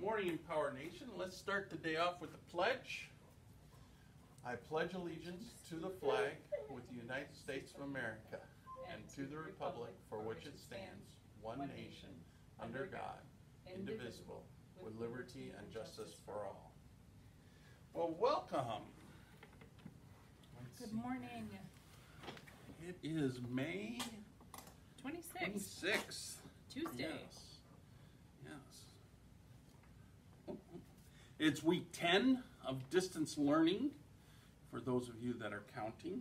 morning, Empower Nation. Let's start the day off with the pledge. I pledge allegiance to the flag with the United States of America and to the republic for which it stands, one nation, under God, indivisible, with liberty and justice for all. Well, welcome. Let's Good see. morning. It is May 26th, 26th. Tuesday. Yes. It's week 10 of distance learning for those of you that are counting.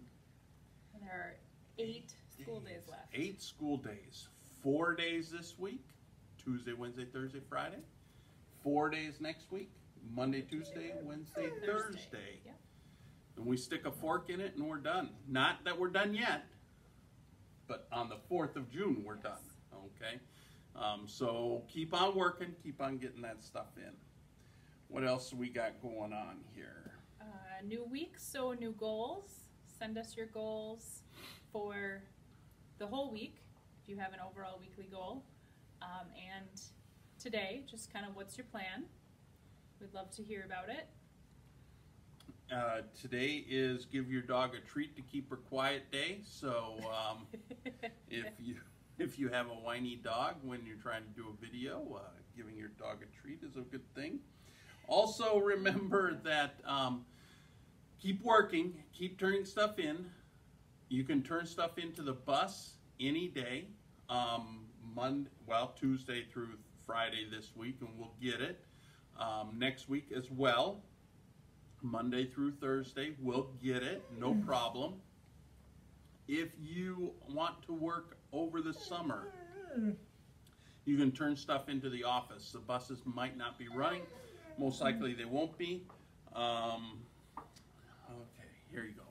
And there are eight school days left. Eight school days. Four days this week Tuesday, Wednesday, Thursday, Friday. Four days next week Monday, Tuesday, Wednesday, Thursday. Yep. And we stick a fork in it and we're done. Not that we're done yet, but on the 4th of June, we're Yes. done. Okay? Um, so keep on working, keep on getting that stuff in. What else we got going on here? Uh, new week, so new goals. Send us your goals for the whole week if you have an overall weekly goal. Um, and today, just kind of what's your plan? We'd love to hear about it. Uh, today is give your dog a treat to keep her quiet day. So um, if you if you have a whiny dog when you're trying to do a video, uh, giving your dog a treat is a good thing. Also remember that um, keep working, keep turning stuff in. You can turn stuff into the bus any day, um, Monday, well Tuesday through Friday this week, and we'll get it um, next week as well. Monday through Thursday, we'll get it, no problem. If you want to work over the summer, you can turn stuff into the office. The buses might not be running. Most likely they won't be. Um, okay, here you go.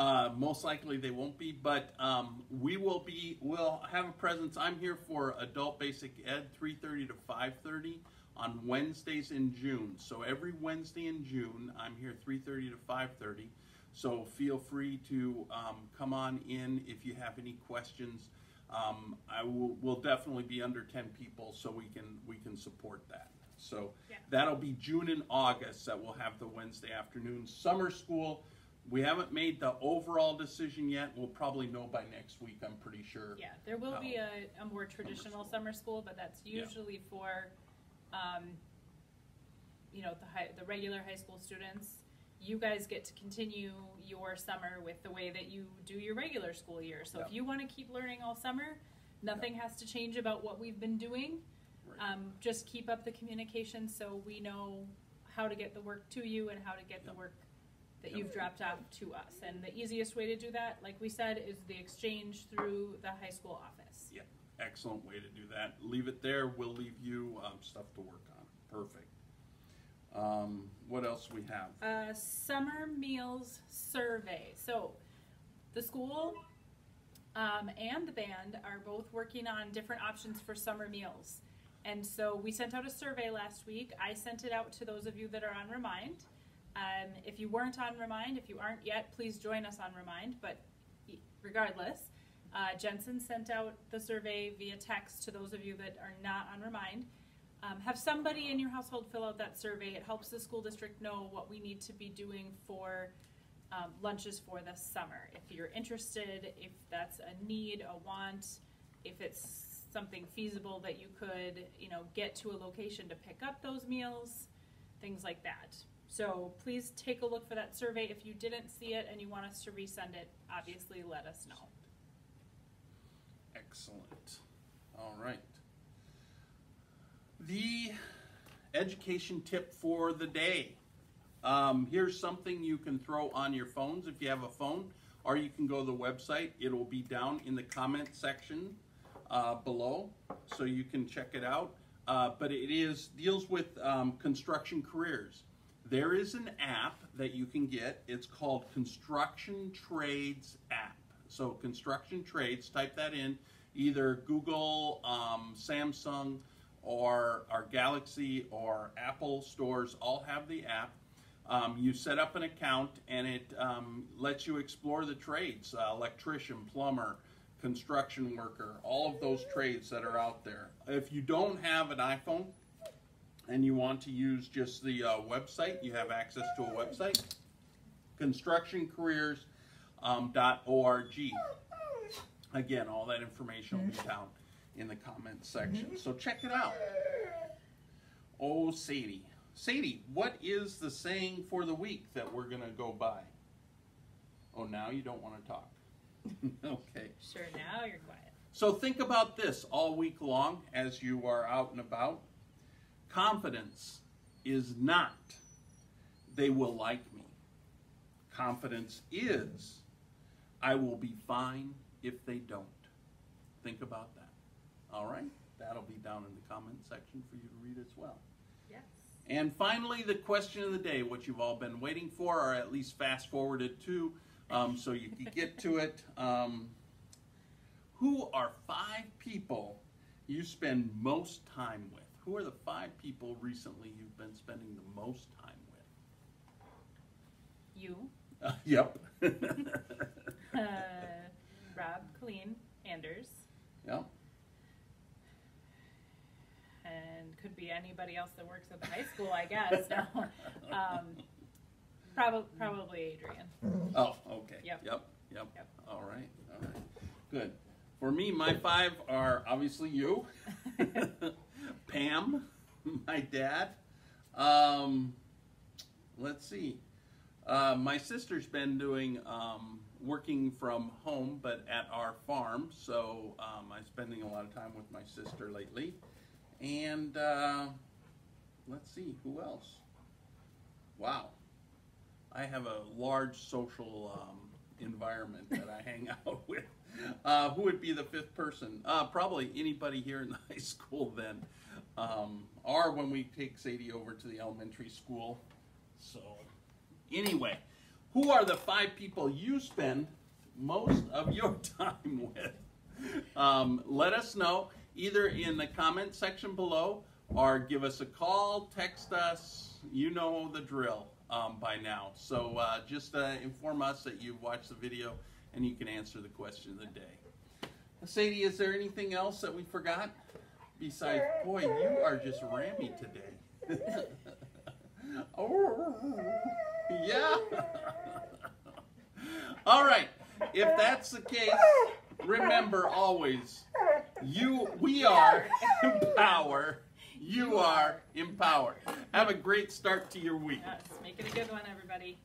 Uh, most likely they won't be, but um, we will be. We'll have a presence. I'm here for adult basic ed, 3:30 to 5:30 on Wednesdays in June. So every Wednesday in June, I'm here 3:30 to 5:30. So feel free to um, come on in if you have any questions. Um, I will will definitely be under 10 people, so we can we can support that. So Yeah. that'll be June and August that we'll have the Wednesday afternoon summer school. We haven't made the overall decision yet. We'll probably know by next week. I'm pretty sure. Yeah, there will be a, a more traditional school. summer school, but that's Yeah. usually for, um, you know, the high, the regular high school students. You guys get to continue your summer with the way that you do your regular school year. So if you want to keep learning all summer, nothing has to change about what we've been doing. Um, just keep up the communication so we know how to get the work to you and how to get the work that Yeah. you've dropped off to us. And the easiest way to do that, like we said, is the exchange through the high school office. Yep, excellent way to do that. Leave it there. We'll leave you um, stuff to work on. Perfect. Um, what else we have? Uh, summer meals survey. So, the school um, and the band are both working on different options for summer meals. And so, we sent out a survey last week. I sent it out to those of you that are on Remind. Um, if you weren't on Remind, if you aren't yet, please join us on Remind. But regardless, uh, Jensen sent out the survey via text to those of you that are not on Remind. Um, have somebody in your household fill out that survey. It helps the school district know what we need to be doing for um, lunches for the summer. If you're interested, if that's a need, a want, if it's something feasible that you could, you know, get to a location to pick up those meals, things like that. So please take a look for that survey. If you didn't see it and you want us to resend it, obviously let us know. Excellent. All right. The education tip for the day. Um, here's something you can throw on your phones if you have a phone, or you can go to the website. It will be down in the comment section uh, below, so you can check it out. Uh, but it is deals with um, construction careers. There is an app that you can get. It's called Construction Trades app. So construction trades. Type that in. Either Google, um, Samsung, or our Galaxy or Apple stores all have the app. Um, you set up an account and it um, lets you explore the trades uh, electrician, plumber, construction worker, all of those trades that are out there. If you don't have an iPhone, and you want to use just the uh, website, you have access to a website, constructioncareers.org. Again, all that information will be down in the comments section. So check it out. Oh, Sadie. Sadie, what is the saying for the week that we're going to go by? Oh, now you don't want to talk. okay. Sure, now you're quiet. So think about this all week long as you are out and about. Confidence is not, they will like me. Confidence is, I will be fine if they don't. Think about that. All right? That'll be down in the comment section for you to read as well. Yes. And finally, the question of the day, what you've all been waiting for, or at least fast forwarded to, um, so you can get to it. Um, who are five people you spend most time with? Who are the five people recently you've been spending the most time with? You, Uh, yep. uh, Rob, Colleen, Anders, yep. and could be anybody else that works at the high school, I guess. No. Um, probably, probably Adrian. Oh, okay. Yep. Yep. Yep. Yep. All right. All right. Good. For me, my five are obviously you, Pam, my dad. Um, let's see. Uh, my sister's been doing um, working from home, but at our farm. So um, I'm spending a lot of time with my sister lately. And uh, let's see, who else? Wow. I have a large social um, environment that I hang out with. Uh, who would be the fifth person? Uh, probably anybody here in the high school then. Um, or when we take Sadie over to the elementary school. So, anyway, who are the five people you spend most of your time with? Um, let us know either in the comment section below or give us a call, text us. You know the drill um, by now. So uh, just uh, inform us that you've watched the video and you can answer the question of the day. Sadie, is there anything else that we forgot? Besides, boy, you are just rammy today. oh, yeah. All right. If that's the case, remember always, you, we are empower. You are empowered. Have a great start to your week. Yes, make it a good one, everybody.